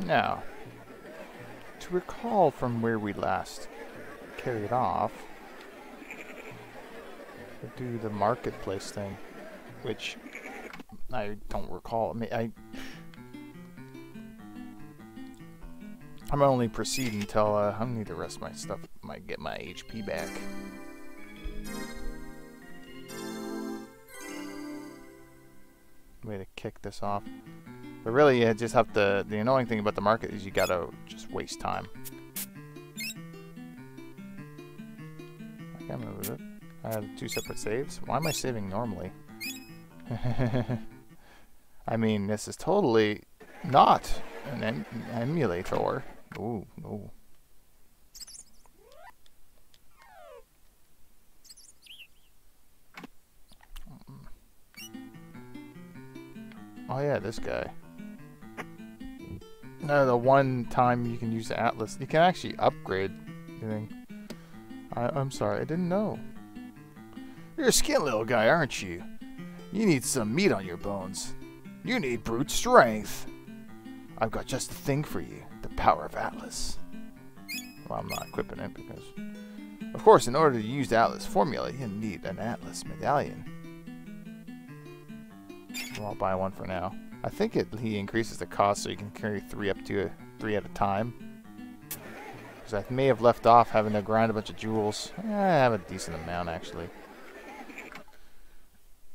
Now, to recall from where we last carried off, do the marketplace thing, which I don't recall. I mean, I I'm only proceed until uh, I need to rest my stuff. Might get my HP back. Way to kick this off. But really, you just have to. The annoying thing about the market is you gotta just waste time. I can't move it. I have two separate saves. Why am I saving normally? I mean, this is totally not an em emulator. Ooh, no. Oh yeah, this guy. No, the one time you can use the Atlas, you can actually upgrade anything. I, I'm sorry, I didn't know. You're a skinny little guy, aren't you? You need some meat on your bones. You need brute strength. I've got just the thing for you. The power of Atlas. Well, I'm not equipping it because... Of course, in order to use the Atlas formula, you need an Atlas medallion. Well, I'll buy one for now. I think it he increases the cost so you can carry three up to a, three at a time. Because I may have left off having to grind a bunch of jewels. Eh, I have a decent amount actually.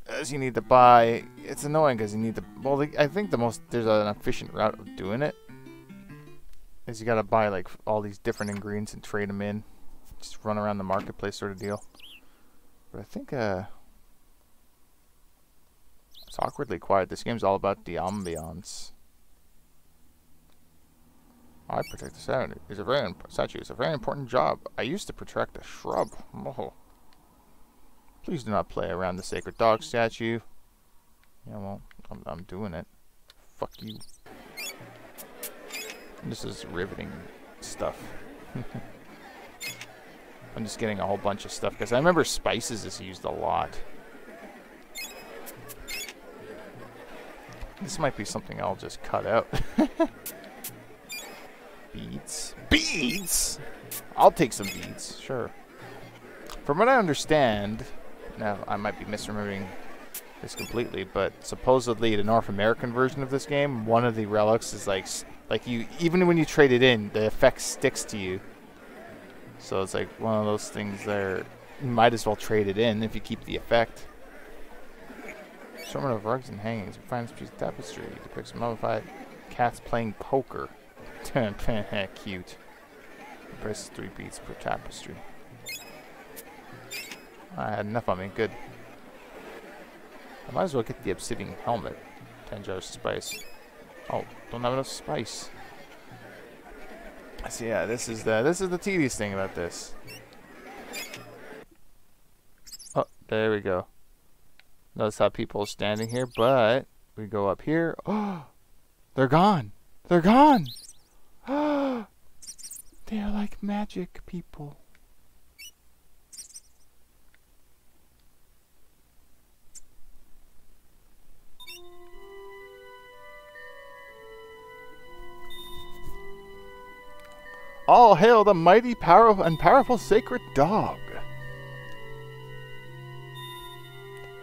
As you need to buy, it's annoying because you need to. Well, the, I think the most there's an efficient route of doing it. Is you gotta buy like all these different ingredients and trade them in, just run around the marketplace sort of deal. But I think uh, it's awkwardly quiet. This game's all about the ambiance. I protect the statue. It's a very statue. It's a very important job. I used to protect a shrub. Oh. Please do not play around the sacred dog statue. Yeah, well, I'm, I'm doing it. Fuck you. This is riveting stuff. I'm just getting a whole bunch of stuff because I remember spices is used a lot. This might be something I'll just cut out. beads. Beads? I'll take some beads, sure. From what I understand, now I might be misremembering this completely, but supposedly the North American version of this game, one of the relics is like, like you, even when you trade it in, the effect sticks to you. So it's like one of those things there, you might as well trade it in if you keep the effect. Assortment of rugs and hangings. Finds piece of tapestry. Depicts mummified cats playing poker. Cute. Price three beats per tapestry. I had enough on me. Good. I might as well get the obsidian helmet. Ten jars of spice. Oh, don't have enough spice. So yeah, this is the this is the tedious thing about this. Oh, there we go. Notice how people are standing here, but we go up here. Oh, they're gone. They're gone. they are like magic people. All hail the mighty, powerful, and powerful sacred dog.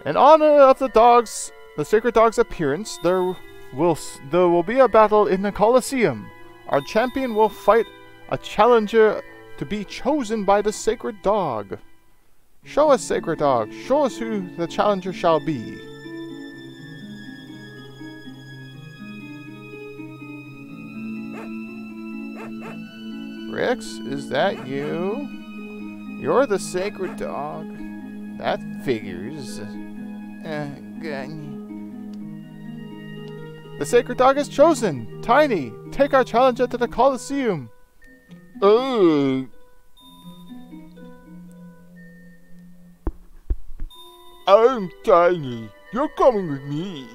In honor of the dog's, the sacred dog's appearance, there will there will be a battle in the Colosseum. Our champion will fight a challenger to be chosen by the sacred dog. Show us, sacred dog. Show us who the challenger shall be. Rex, is that you? You're the sacred dog. That figures. Uh, the sacred dog is chosen! Tiny, take our challenger to the Colosseum! Oh! I'm Tiny. You're coming with me.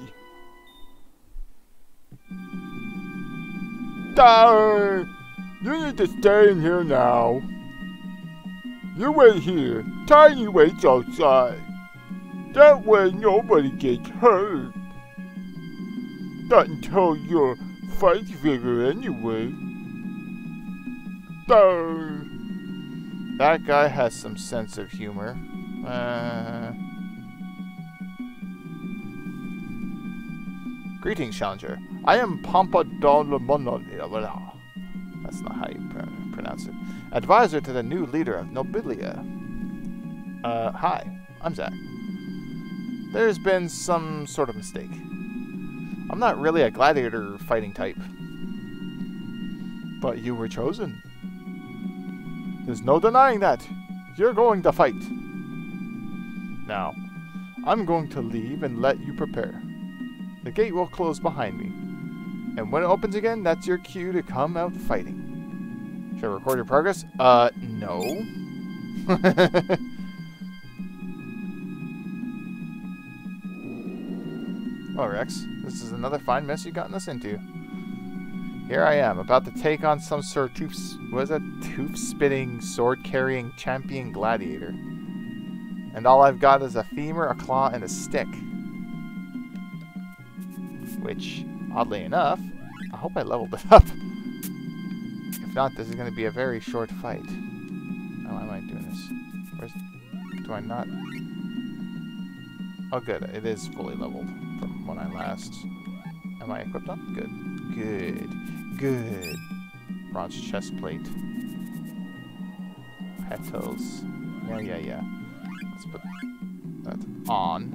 Darn! You need to stay in here now. You wait here. Tiny waits outside. That way nobody gets hurt. Not until you're fight figure anyway. Oh. That guy has some sense of humor. Uh, greetings, Challenger. I am Pampa Dolamono. That's not how you pr pronounce it. Advisor to the new leader of Nobilia. Uh, hi, I'm Zack. There's been some sort of mistake. I'm not really a gladiator fighting type. But you were chosen. There's no denying that. You're going to fight. Now, I'm going to leave and let you prepare. The gate will close behind me. And when it opens again, that's your cue to come out fighting. Should I record your progress? Uh, no. oh, Rex. This is another fine mess you've gotten us into. Here I am, about to take on some sort of tooth, was a tooth-spitting, sword-carrying champion gladiator. And all I've got is a femur, a claw, and a stick. Which, oddly enough, I hope I leveled it up. If not, this is going to be a very short fight. How am I doing this? Where's... Do I not... Oh good, it is fully leveled from when I last... Am I equipped on? Good. Good. Good. Bronze chest plate. Petals. Yeah, yeah, yeah. Let's put that on.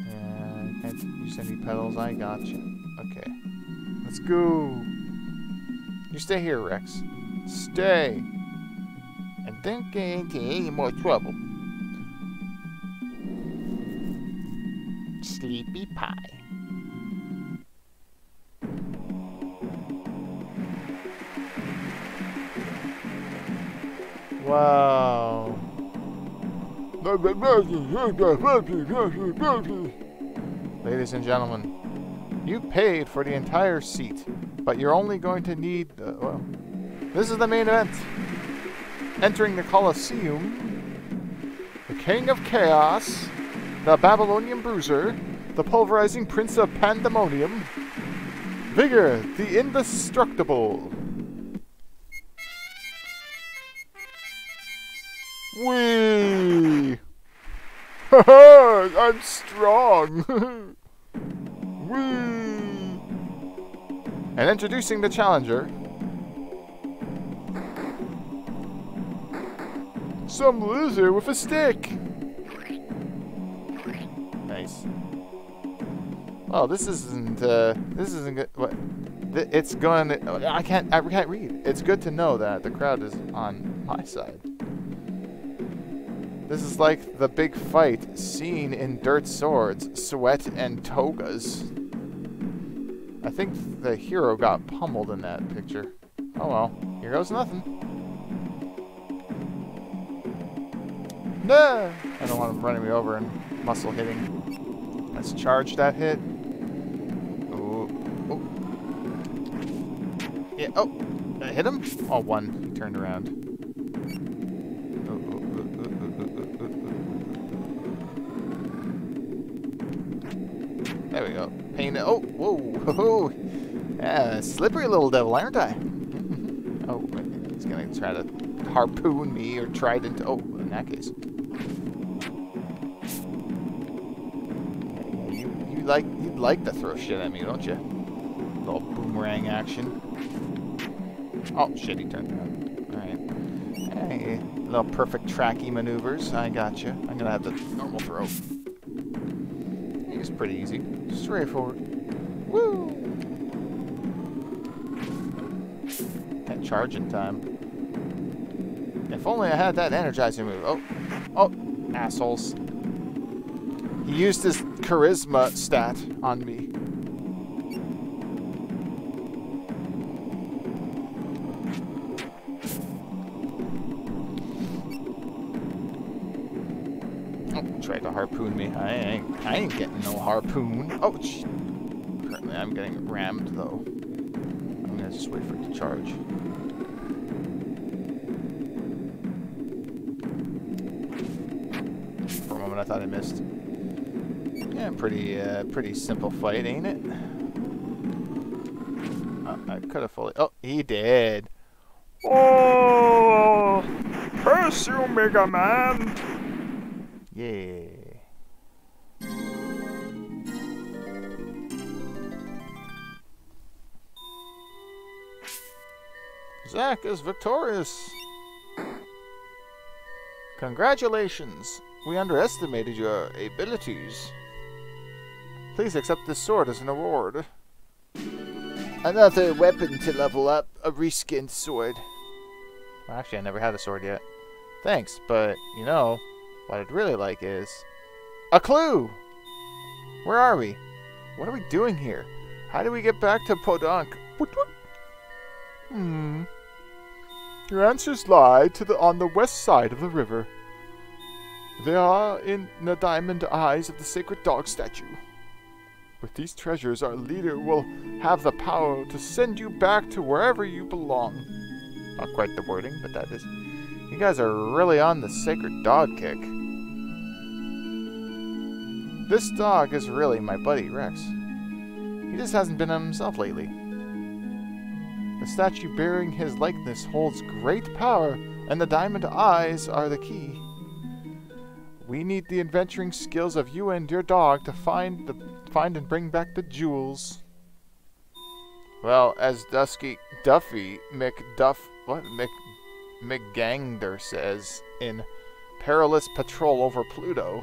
Uh, can't use any petals. I got you. Okay. Let's go. You stay here, Rex. Stay. And don't get into any more trouble. Ladies and gentlemen, you paid for the entire seat, but you're only going to need, uh, well, this is the main event. Entering the Colosseum, the King of Chaos, the Babylonian Bruiser, the Pulverizing Prince of Pandemonium, Vigor, the Indestructible. Wee! I'm strong! Wee! And introducing the challenger, some loser with a stick! Nice. Oh, this isn't, uh, this isn't good. What? It's going, I can't, I can't read. It's good to know that the crowd is on my side. This is like the big fight seen in Dirt Swords, Sweat, and Togas. I think the hero got pummeled in that picture. Oh well, here goes nothing. No! I don't want him running me over and muscle hitting. Let's charge that hit. Ooh. Oh. Yeah, oh! Did I hit him? Oh, one. He turned around. There we go. Pain. Oh, whoa, whoa. Yeah, slippery little devil, aren't I? oh, he's gonna try to harpoon me or try to. Oh, in that case. you you like you like to throw shit at me, don't you? Little boomerang action. Oh shit, he turned around. All right. Hey, little perfect tracky maneuvers. I got you. I'm gonna have the normal throw. Pretty easy. Straightforward. Woo! Can't charge in time. If only I had that energizing move. Oh. Oh. Assholes. He used his charisma stat on me. Ain't, getting no harpoon. Oh, Currently, I'm getting rammed, though. I'm gonna just wait for it to charge. For a moment, I thought I missed. Yeah, pretty, uh, pretty simple fight, ain't it? Uh, I could have fully. Oh, he did. Oh, curse you, Mega Man! Yeah. Zack is victorious. Congratulations. We underestimated your abilities. Please accept this sword as an award. Another weapon to level up, a reskinned sword. Well, actually, I never had a sword yet. Thanks, but, you know, what I'd really like is... A clue! Where are we? What are we doing here? How do we get back to Podunk? Hmm. Your answers lie to the on the west side of the river. They are in the diamond eyes of the sacred dog statue. With these treasures, our leader will have the power to send you back to wherever you belong. Not quite the wording, but that is. You guys are really on the sacred dog kick. This dog is really my buddy, Rex. He just hasn't been himself lately. The statue bearing his likeness holds great power, and the diamond eyes are the key. We need the adventuring skills of you and your dog to find the find and bring back the jewels. Well, as Dusky Duffy McDuff what Mc McGangder says in Perilous Patrol over Pluto,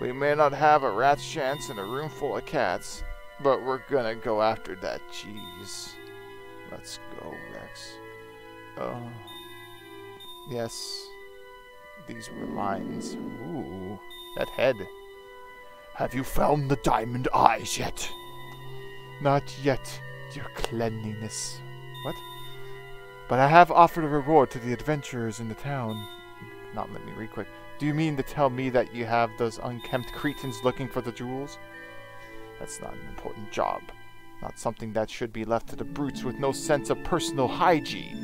we may not have a rat's chance in a room full of cats, but we're gonna go after that cheese. Let's go, Rex. Oh. Yes. These were lines. Ooh. That head. Have you found the diamond eyes yet? Not yet, your cleanliness. What? But I have offered a reward to the adventurers in the town. Not let me read quick. Do you mean to tell me that you have those unkempt cretins looking for the jewels? That's not an important job. Not something that should be left to the brutes with no sense of personal hygiene.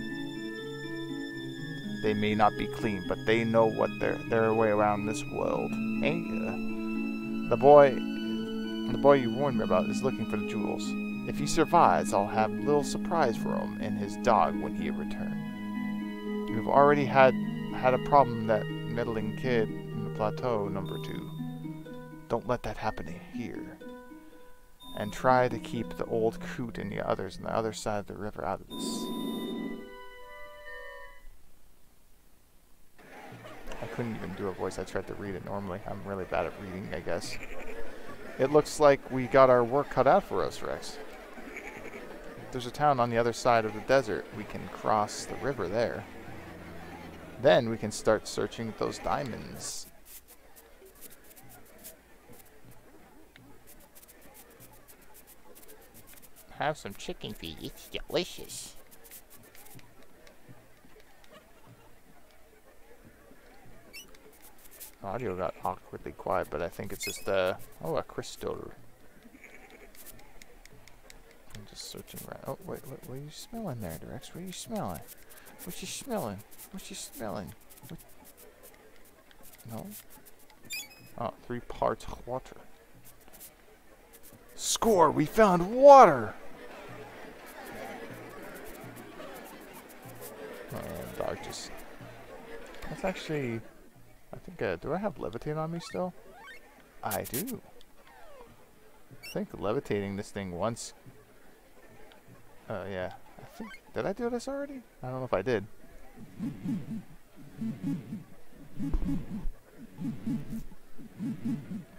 They may not be clean, but they know what their their way around this world. Ain't ya? The boy the boy you warned me about is looking for the jewels. If he survives, I'll have a little surprise for him and his dog when he returns. We've already had had a problem that meddling kid in the plateau number two. Don't let that happen here. And try to keep the old coot and the others on the other side of the river out of this. I couldn't even do a voice. I tried to read it normally. I'm really bad at reading, I guess. It looks like we got our work cut out for us, Rex. There's a town on the other side of the desert. We can cross the river there. Then we can start searching those diamonds. Have some chicken feet. It's delicious. Audio got awkwardly quiet, but I think it's just, uh, oh, a crystal. I'm just searching around. Oh, wait, what, what are you smelling there, Rex? What are you smelling? What you smelling? What you smelling? What? No? Oh, three parts water. Score! We found water! Dog just... That's actually... I think, uh, do I have levitate on me still? I do. I think levitating this thing once... Uh, yeah. I think, did I do this already? I don't know if I did.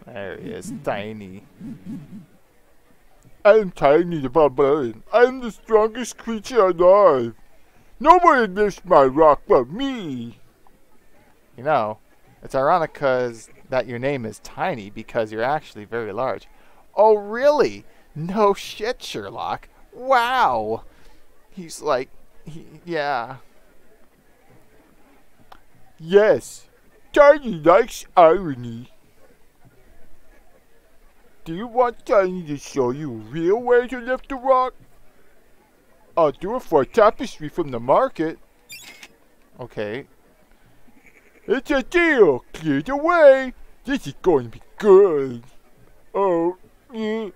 There he is, tiny. I'm Tiny the Barbarian. I'm the strongest creature alive. Nobody lifts my rock but me. You know, it's ironic cause that your name is Tiny because you're actually very large. Oh, really? No shit, Sherlock. Wow. He's like, he, yeah. Yes, Tiny likes irony. Do you want Tiny to show you a real way to lift a rock? I'll do it for a tapestry from the market. Okay. It's a deal. Clear the way. This is going to be good. Oh. Yeah.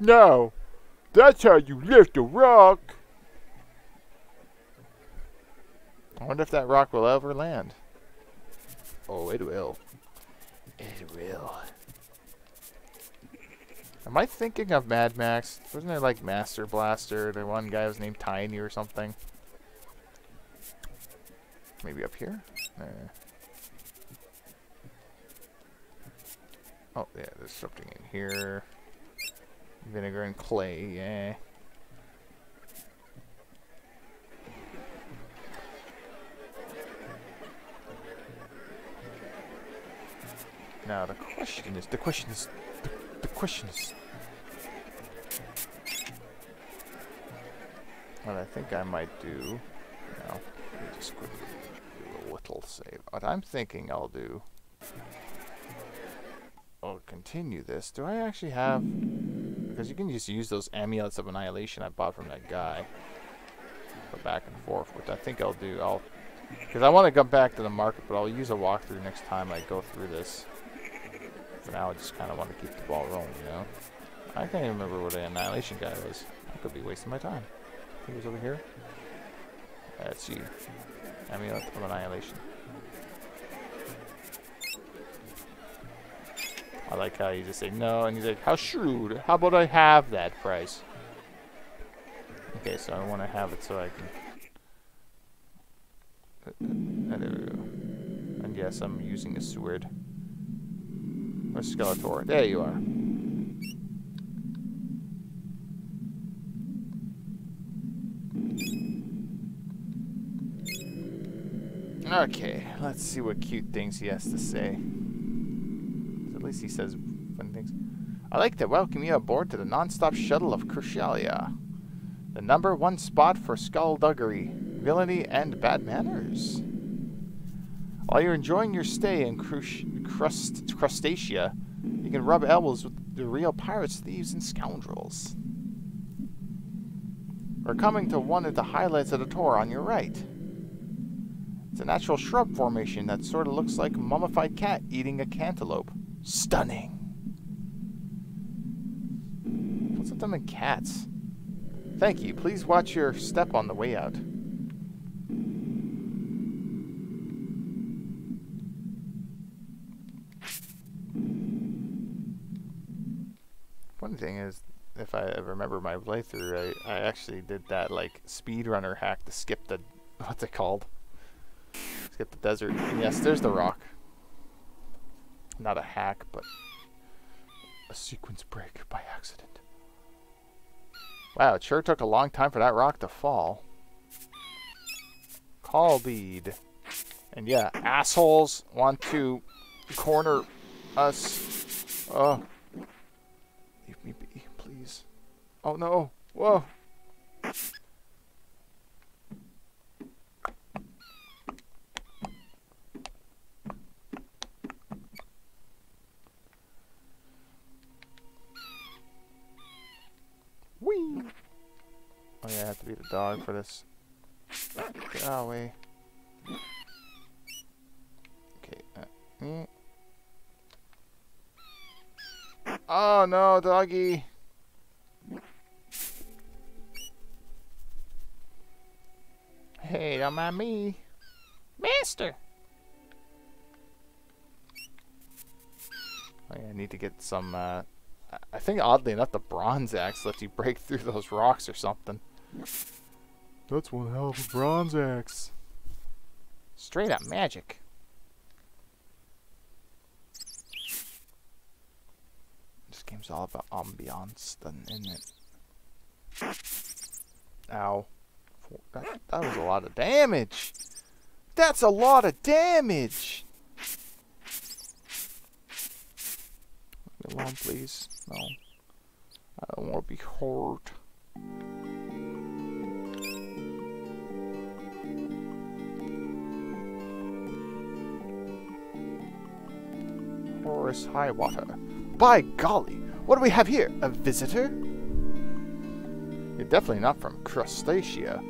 Now, that's how you lift a rock. I wonder if that rock will ever land. Oh, it will. It will. Am I thinking of Mad Max? Wasn't there like Master Blaster? The one guy was named Tiny or something. Maybe up here? Oh, yeah, there's something in here. Vinegar and clay, yeah. Now the question is, the question is, the, questions. what I think I might do, now, just quickly do a little save. What I'm thinking I'll do, I'll continue this. Do I actually have, because you can just use those amulets of annihilation I bought from that guy. Go back and forth, which I think I'll do. I'll, because I want to come back to the market, but I'll use a walkthrough next time I go through this for now, I just kind of want to keep the ball rolling, you know? I can't even remember what the Annihilation guy was. I could be wasting my time. He was over here. That's you. Amulet of Annihilation. I like how you just say no, and he's like, how shrewd. How about I have that price? Okay, so I want to have it so I can... Uh, there we go. And yes, I'm using a sword. Where's Skeletor? There you are. Okay, let's see what cute things he has to say. At least he says fun things. I'd like to welcome you aboard to the non-stop shuttle of Crustacia. The number one spot for skullduggery, villainy, and bad manners. While you're enjoying your stay in Crust Crustacia, you can rub elbows with the real pirates, thieves, and scoundrels. We're coming to one of the highlights of the tour on your right. It's a natural shrub formation that sort of looks like a mummified cat eating a cantaloupe. Stunning. What's with them and cats? Thank you. Please watch your step on the way out. One thing is, if I remember my playthrough, I, I actually did that like speedrunner hack to skip the what's it called? Skip the desert. And yes, there's the rock. Not a hack, but a sequence break by accident. Wow, it sure took a long time for that rock to fall. Call bead. And yeah, assholes want to corner us. Oh. Oh no. Whoa. Whee! Oh yeah, I have to be the dog for this. Get way. Okay. Uh, mm. Oh no, doggy. Don't mind me. Master! Oh yeah, I need to get some, uh, I think oddly enough the bronze axe lets you break through those rocks or something. That's one hell of a bronze axe. Straight up magic. This game's all about ambiance, then isn't it? Ow. That, that was a lot of damage. That's a lot of damage. Leave me alone, please. No. I don't want to be hurt. Horace Highwater. By golly, what do we have here? A visitor? You're definitely not from Crustacia.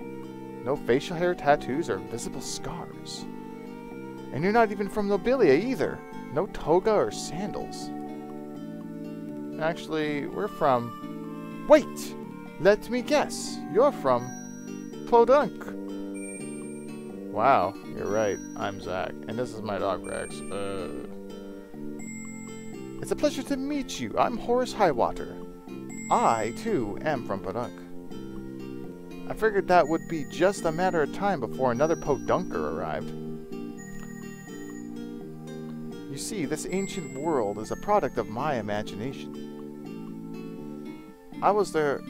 No facial hair tattoos or visible scars. And you're not even from Nobilia either. No toga or sandals. Actually, we're from... Wait! Let me guess. You're from... Podunk. Wow, you're right. I'm Zach, and this is my dog Rex. Uh... It's a pleasure to meet you. I'm Horace Highwater. I, too, am from Podunk. I figured that would be just a matter of time before another Podunker arrived. You see, this ancient world is a product of my imagination. I was the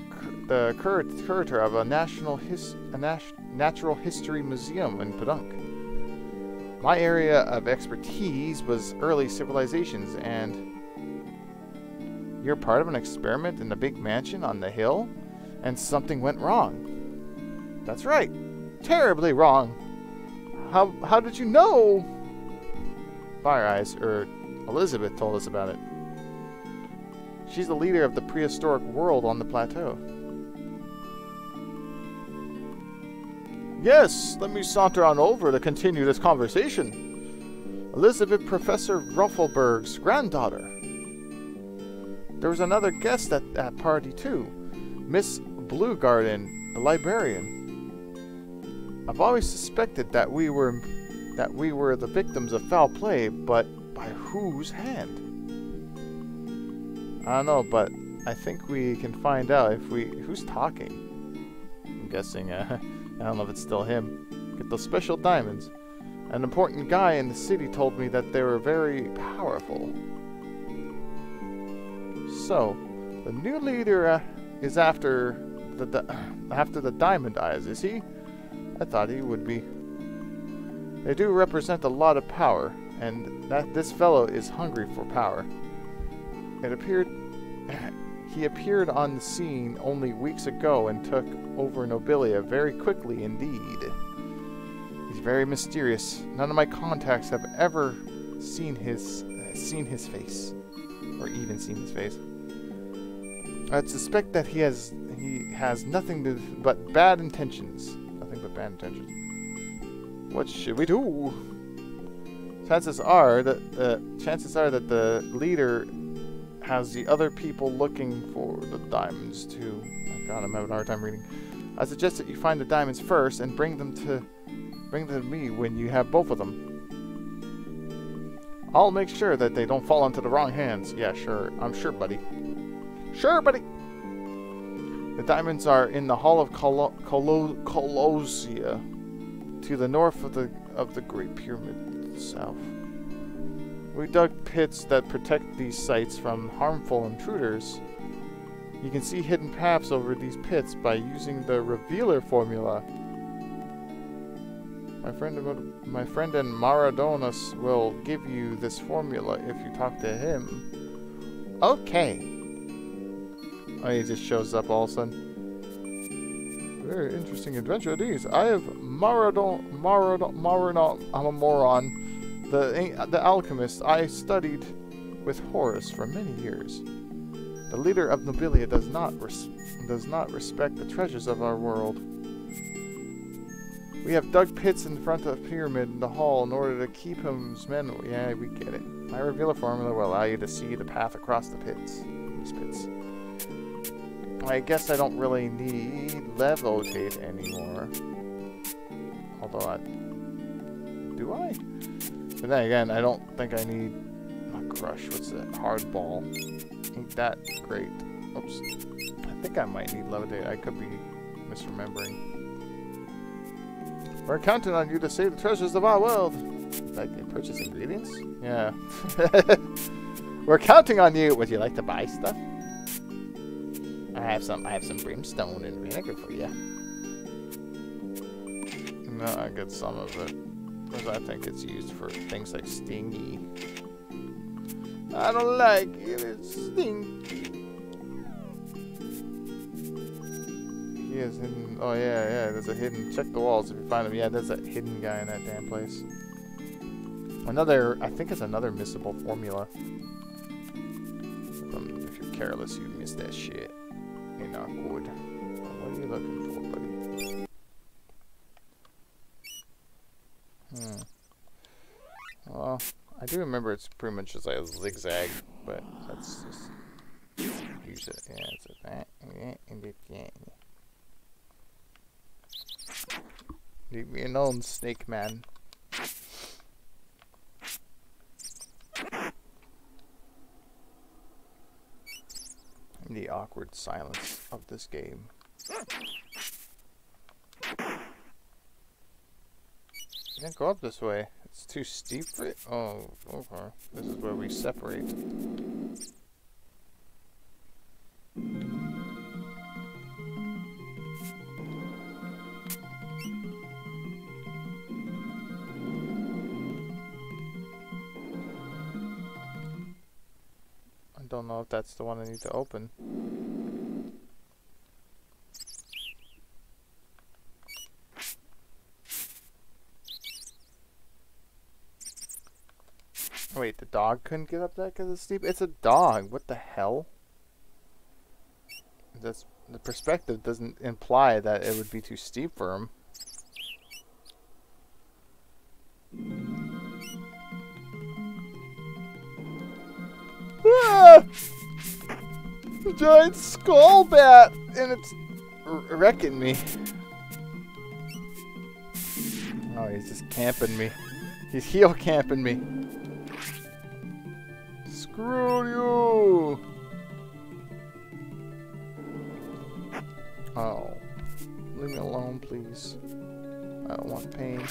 the curator of a national his, a nat natural history museum in Podunk. My area of expertise was early civilizations, and you're part of an experiment in the big mansion on the hill, and something went wrong. That's right, terribly wrong. How how did you know? Fire Eyes, or Elizabeth, told us about it. She's the leader of the prehistoric world on the plateau. Yes, let me saunter on over to continue this conversation. Elizabeth Professor Ruffleberg's granddaughter. There was another guest at that party too, Miss Bluegarden, the librarian. I've always suspected that we were that we were the victims of foul play, but by whose hand? I don't know, but I think we can find out if we who's talking. I'm guessing uh, I don't know if it's still him. Get those special diamonds. An important guy in the city told me that they were very powerful. So, the new leader uh, is after the, the after the diamond eyes, is he? I thought he would be. They do represent a lot of power, and that this fellow is hungry for power. It appeared he appeared on the scene only weeks ago and took over Nobilia very quickly indeed. He's very mysterious. None of my contacts have ever seen his seen his face, or even seen his face. I'd suspect that he has he has nothing to, but bad intentions. Bad intentions. What should we do? Chances are that the uh, chances are that the leader has the other people looking for the diamonds too. Oh god, I'm having a hard time reading. I suggest that you find the diamonds first and bring them to bring them to me when you have both of them. I'll make sure that they don't fall into the wrong hands. Yeah, sure. I'm sure, buddy. Sure, buddy. The diamonds are in the Hall of Colo Colo Colossia, to the north of the of the Great Pyramid, south. We dug pits that protect these sites from harmful intruders. You can see hidden paths over these pits by using the Revealer formula. My friend, uh, my friend and Maradonas will give you this formula if you talk to him. Okay. Oh, he just shows up all of a sudden. Very interesting adventure these. I have Maradon, Maradon, Maradon, I'm a moron the, the alchemist I studied with Horus for many years. The leader of Nobilia does not does not respect the treasures of our world. We have dug pits in front of the pyramid in the hall in order to keep his men. Yeah, we get it. My revealer formula will allow you to see the path across the pits. These pits. I guess I don't really need levitate anymore. Although I... Do I? But then again, I don't think I need not crush. What's that? Hardball. Ain't that great? Oops. I think I might need levitate. I could be misremembering. We're counting on you to save the treasures of our world. Like they purchase ingredients? Yeah. We're counting on you. Would you like to buy stuff? I have some. I have some brimstone and vinegar for you. No, I get some of it. Because I think it's used for things like stingy. I don't like it, it's stinky. He is hidden. Oh, yeah, yeah, there's a hidden. Check the walls if you find him. Yeah, there's a hidden guy in that damn place. Another, I think it's another missable formula. If you're careless, you miss that shit. Not good. What are you looking for, buddy? Hmm. Well, I do remember it's pretty much just like a zigzag, but that's just use it. Yeah, it's that. Yeah, Leave me alone, Snake Man. The awkward silence of this game. Can't go up this way. It's too steep for it. Oh, okay. This is where we separate. Don't know if that's the one I need to open. Wait, the dog couldn't get up that because it's steep? It's a dog. What the hell? That's the perspective doesn't imply that it would be too steep for him. Ah! Giant skull bat, and it's wrecking me. Oh, he's just camping me. He's heel camping me. Screw you! Oh. Leave me alone, please. I don't want pain.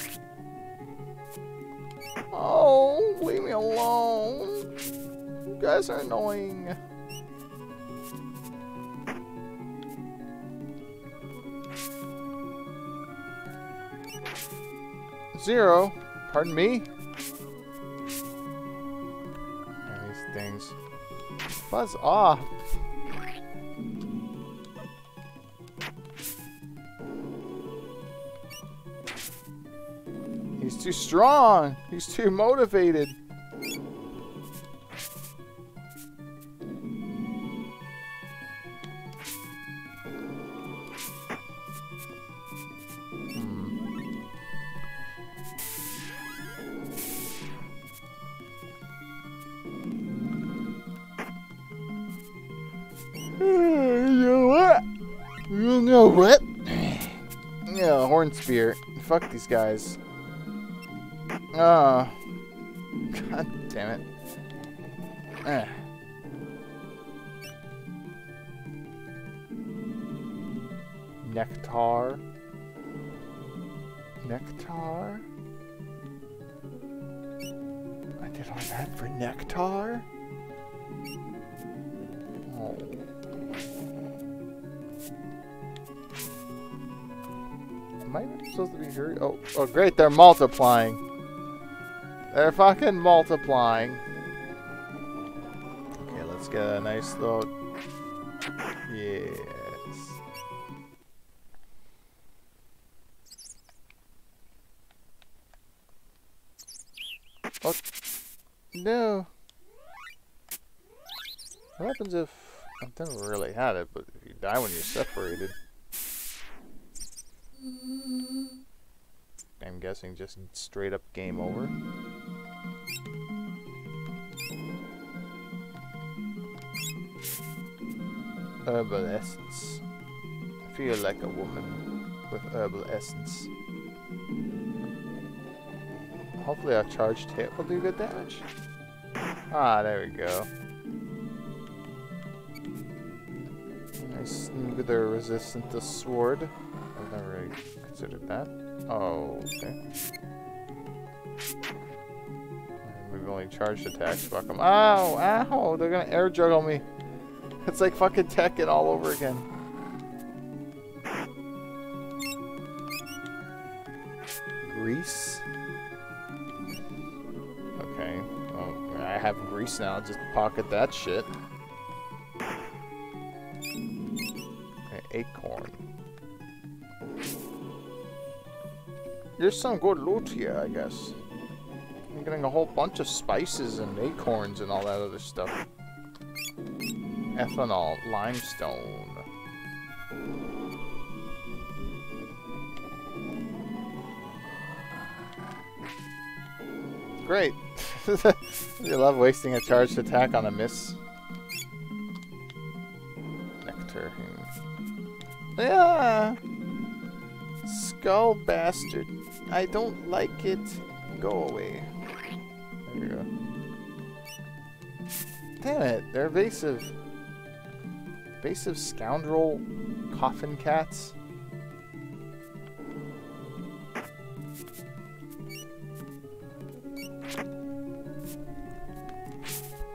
Guys are annoying. Zero. Pardon me? These things. Buzz off! He's too strong! He's too motivated! Fuck these guys. Oh. God damn it. Eh. Nectar. Nectar? I did all that for nectar? Supposed to be here? Oh, oh great, they're multiplying. They're fucking multiplying. Okay, let's get a nice little... Yes. Oh, no. What happens if... I've never really had it, but if you die when you're separated... I'm guessing just straight up game over. Herbal essence. I feel like a woman with herbal essence. Hopefully our charged hit will do good damage. Ah, there we go. Nice smoother resistant to sword. I've never really considered that. Oh, okay. We've only charged attacks. Fuck them. Ow! Ow! They're gonna air juggle me. It's like fucking Tekken all over again. Grease? Okay. Well, I have grease now. Just pocket that shit. Okay, acorn. There's some good loot here, I guess. I'm getting a whole bunch of spices and acorns and all that other stuff. Ethanol, limestone. great. you love wasting a charged attack on a miss. Nectar. Hmm. Yeah. Skull bastard. I don't like it. Go away. There you go. Damn it, they're evasive. Evasive scoundrel coffin cats.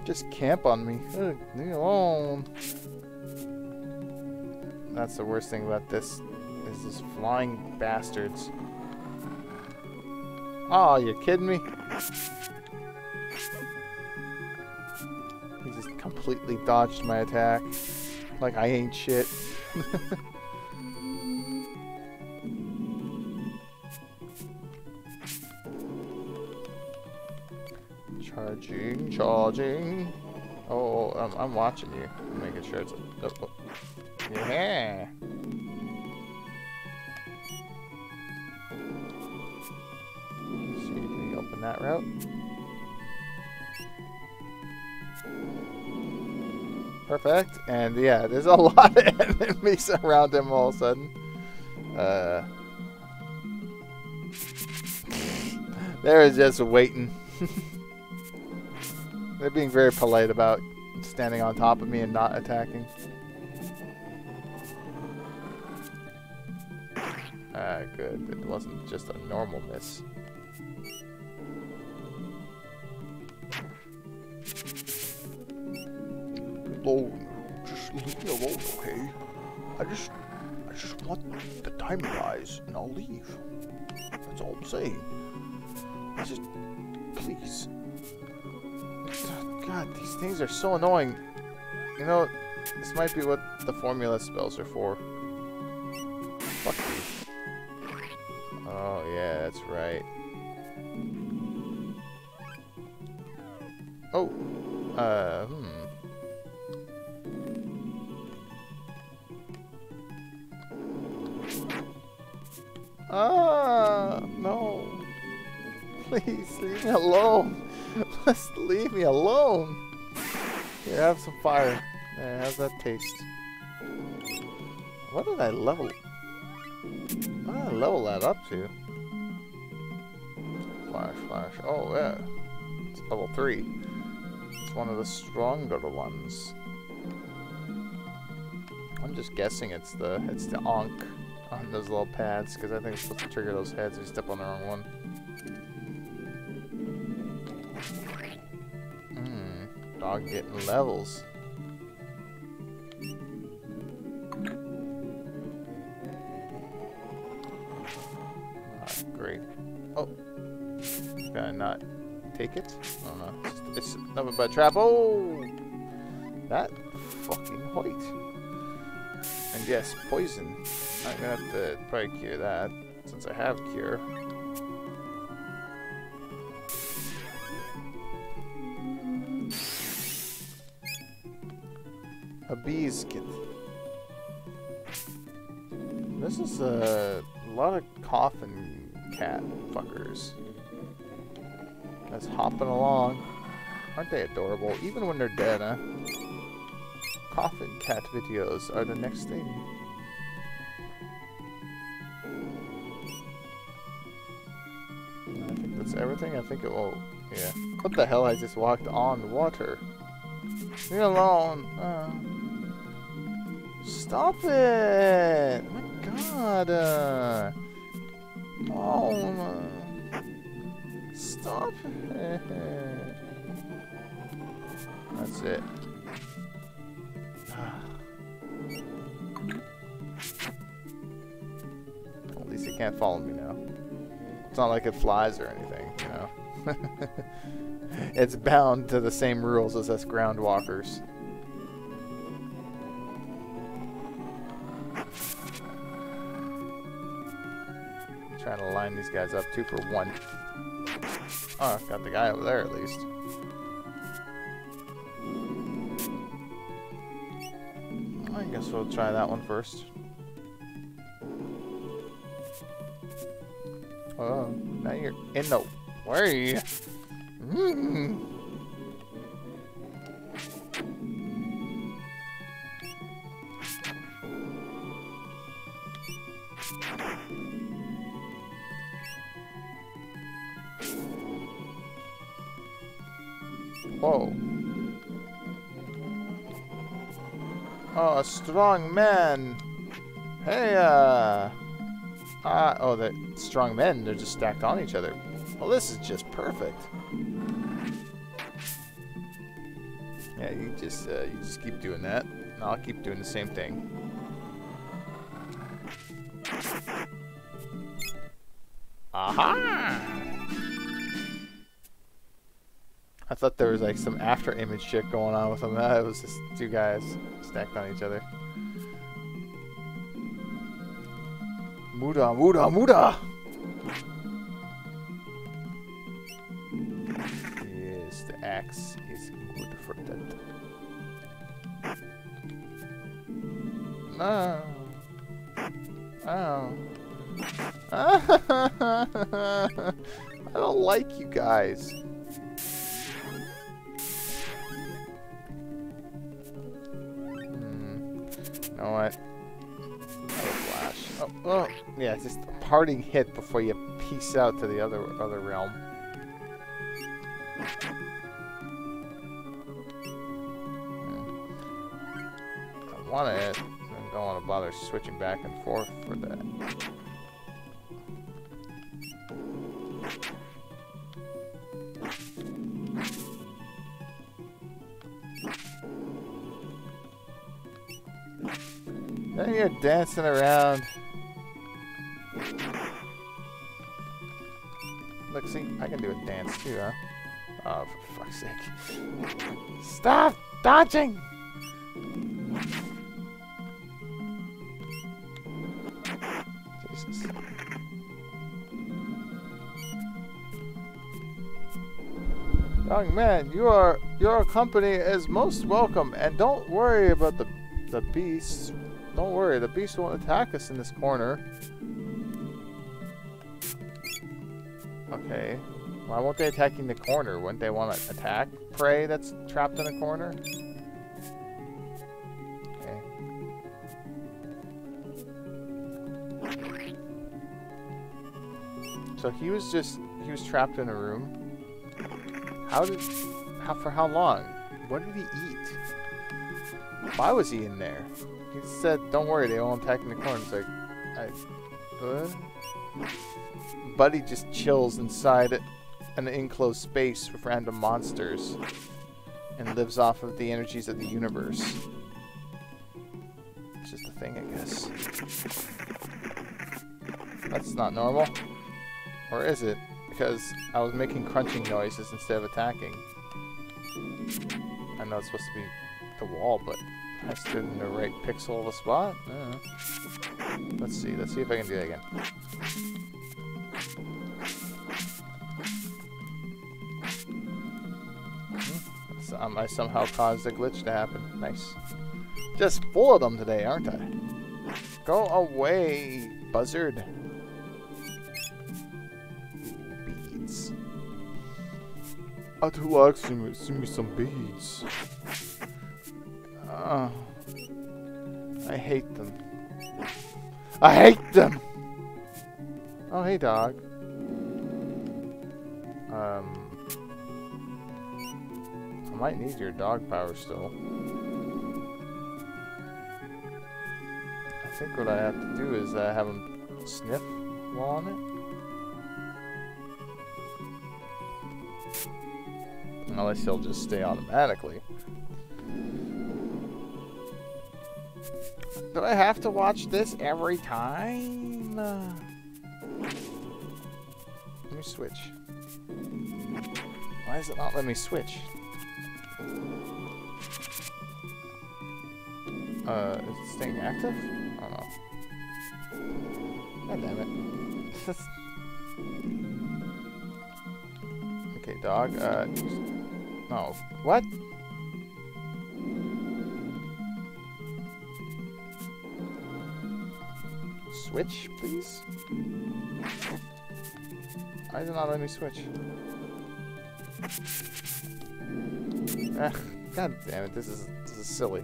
Just camp on me. Ugh, leave me alone. That's the worst thing about this is these flying bastards. Oh, you kidding me? He just completely dodged my attack. Like I ain't shit. charging, charging. Oh, I'm, I'm watching you. I'm making sure it's. Oh, oh. Yeah. That route? Perfect. And yeah, there's a lot of enemies around him all of a sudden. Uh, they're just waiting. they're being very polite about standing on top of me and not attacking. Ah, good. It wasn't just a normal miss. Alone. Just leave me alone, okay? I just, I just want the diamond eyes, and I'll leave. That's all I'm saying. I just, please. God, these things are so annoying. You know, this might be what the formula spells are for. Fuck you. Oh, yeah, that's right. Oh, uh, hmm. Ah, no. Please, leave me alone. Just leave me alone. Here, have some fire. There, how's that taste? What did I level? What did I level that up to? Flash, flash. Oh, yeah. It's level 3. It's one of the stronger ones. I'm just guessing it's the it's the Ankh on those little pads, because I think it's supposed to trigger those heads if you step on the wrong one. Hmm, dog getting levels. Great. Oh, can I not take it? Oh no, it's, it's nothing but a trap. Oh, that fucking white. And yes, poison. I'm gonna have to probably cure that, since I have cure. A bee's. This is a lot of coffin cat fuckers. That's hopping along. Aren't they adorable? Even when they're dead, huh? Coffin cat videos are the next thing. I think that's everything. I think it will. Yeah. What the hell? I just walked on water. Leave me alone. Uh, stop it! my god. Uh, oh. Stop it. That's it. Can't follow me now. It's not like it flies or anything, you know. it's bound to the same rules as us ground walkers. Trying to line these guys up two for one. Oh, I've got the guy over there at least. I guess we'll try that one first. Oh, now you're in the way. Hmm. Whoa. Oh, a strong man. Hey, uh... Ah, oh, the strong men, they're just stacked on each other. Well, this is just perfect. Yeah, you just, uh, you just keep doing that. I'll keep doing the same thing. Aha! I thought there was like some after image shit going on with them. That was just two guys stacked on each other. Muda, Muda, Muda! Yes, the axe is good for that. No. Oh. I don't like you guys. Hmm. You know what? Oh, oh, yeah, it's just a parting hit before you peace out to the other other realm. Hmm. I want it. I don't want to bother switching back and forth for that. Then you're dancing around. Look, see, I can do a dance too, huh? Oh, for fuck's sake. Stop dodging! Jesus. Young man, you are your company is most welcome, and don't worry about the the beasts. Don't worry, the beasts won't attack us in this corner. Okay. Why won't they attack in the corner? Wouldn't they want to attack prey that's trapped in a corner? Okay. So he was just, he was trapped in a room. How did, how, for how long? What did he eat? Why was he in there? He said, don't worry, they won't attack in the corner. It's like, I, what? Buddy just chills inside an enclosed space with random monsters and lives off of the energies of the universe. It's just a thing, I guess. That's not normal. Or is it? Because I was making crunching noises instead of attacking. I know it's supposed to be the wall, but I stood in the right pixel of a spot? Uh, let's see. Let's see if I can do that again. Um, I somehow caused a glitch to happen. Nice. Just full of them today, aren't I? Go away, buzzard. Beads. Like to me, see me some beads. Oh. I hate them. I hate them! Oh, hey, dog. Um... I might need your dog power still. I think what I have to do is uh, have him sniff while on it. Unless he'll just stay automatically. Do I have to watch this every time? Let me switch. Why is it not let me switch? Uh, is it staying active? Oh no. God damn it. okay, dog, uh, no. What? Switch, please? Why does it not let me switch? Ah, God damn it! This is this is silly.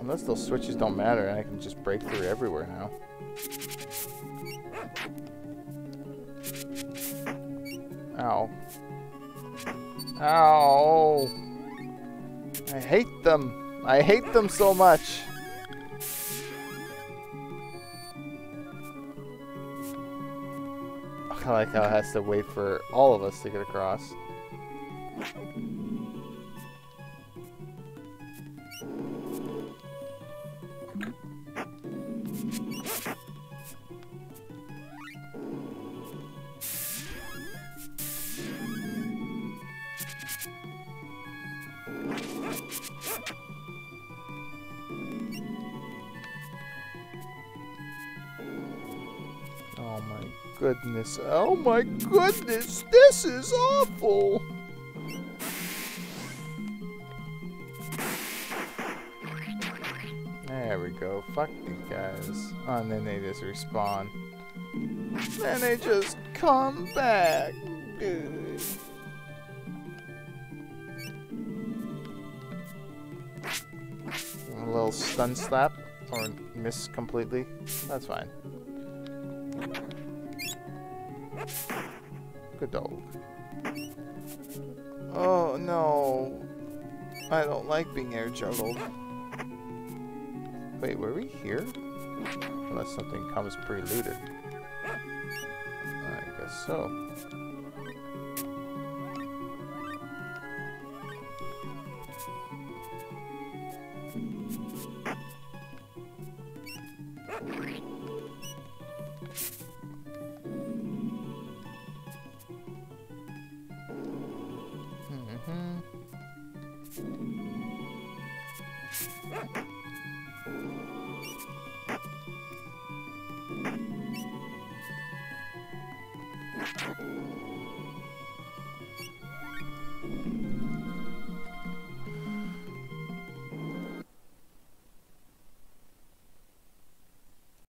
Unless those switches don't matter, and I can just break through everywhere now. Ow. Ow! I hate them. I hate them so much. I like how it has to wait for all of us to get across. My goodness. This is awful. There we go. Fuck these guys. Oh, and then they just respawn. Then they just come back. Good. A little stun slap or miss completely. That's fine. Good dog. Oh no. I don't like being air juggled. Wait, were we here? Unless something comes preluded. I guess so.